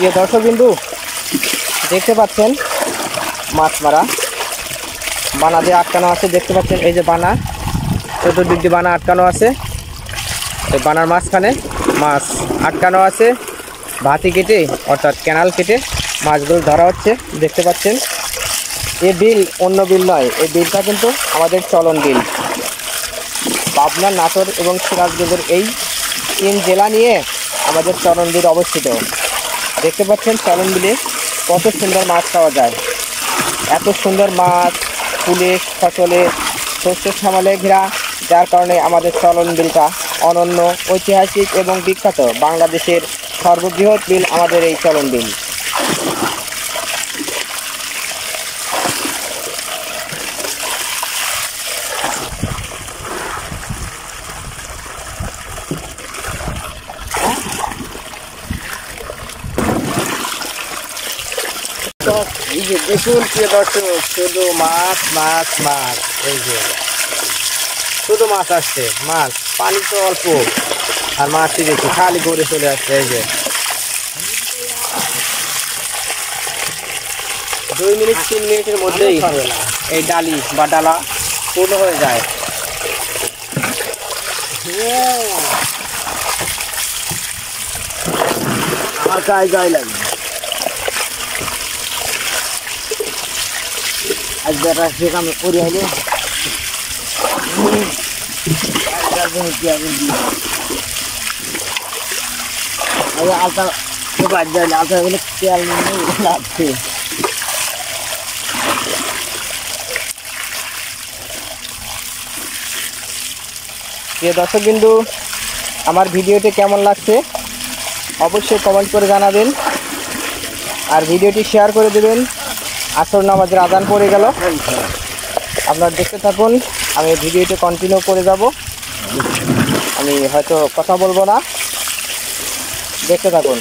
প্রিয় দর্শক বিন্দু দেখতে পাচ্ছেন মাছ মারা। বানা দিয়ে আটকানো আছে, দেখতে পাচ্ছেন এই যে বানা। চতুর্দিক দিয়ে বানা আটকানো আছে। এই বানার মাঝখানে মাছ আটকানো আছে। ভাতি কেটে, অর্থাৎ ক্যানাল কেটে মাছগুলো ধরা হচ্ছে, দেখতে পাচ্ছেন। এ বিল অন্য বিল নয়, এই বিলটা কিন্তু আমাদের চলন বিল। পাবনা, নাটোর এবং সিরাজগঞ্জের এই তিন জেলা নিয়ে আমাদের চলন বিল অবস্থিত। দেখতে পাচ্ছেন চলন বিলে কত সুন্দর মাছ পাওয়া যায়। এত সুন্দর মাছ ফুলে ফসলে শস্য সামালে ঘেরা, যার কারণে আমাদের চলন বিলটা অনন্য, ঐতিহাসিক এবং বিখ্যাত বাংলাদেশের সর্ববৃহৎ বিল আমাদের এই চলন বিল। মাছ মাছ এই যে, শুধু মাছ আসছে, মাছ, পানি তো অল্প। আর মাছই দেখি খালি ঘুরে চলে আসছে, এই যে। দুই মিনিট, তিন মিনিটের মধ্যেই এই ডালি বা ডালা পূর্ণ হয়ে যায়। আমার কাজ গায়ে লাগে। বেটা সে কাম করে হলে দর্শক বিন্দু, আমার ভিডিওটি কেমন লাগছে অবশ্যই কমেন্ট করে জানাবেন। আর ভিডিওটি শেয়ার করে দেবেন। আসর নামাজের আদান পড়ে গেল। আপনারা দেখতে থাকুন, আমি ভিডিওটি কন্টিনিউ করে যাব। আমি হয়তো কথা বলব না। দেখতে থাকুন।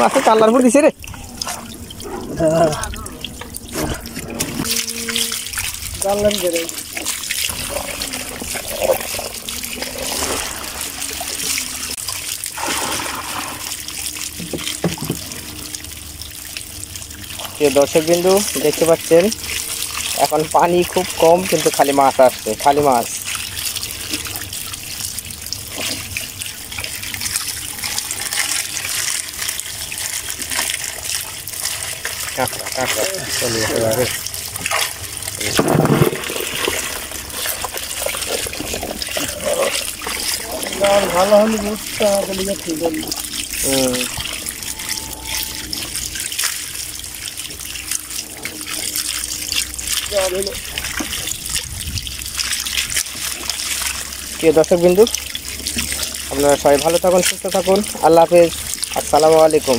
মাছে কাল্লার পর দিছে রে। করে দর্শক বিন্দু দেখতে পাচ্ছেন এখন পানি খুব কম কিন্তু খালি মাছ আসছে খালি মাছ। কাঁকড়া কাঁকড়া ভালো হলে বুঝতে ঠিক আছে হুম প্রিয় দর্শক বিন্দু, আপনারা সবাই ভালো থাকুন, সুস্থ থাকুন। আল্লাহ হাফেজ। আসসালামু আলাইকুম।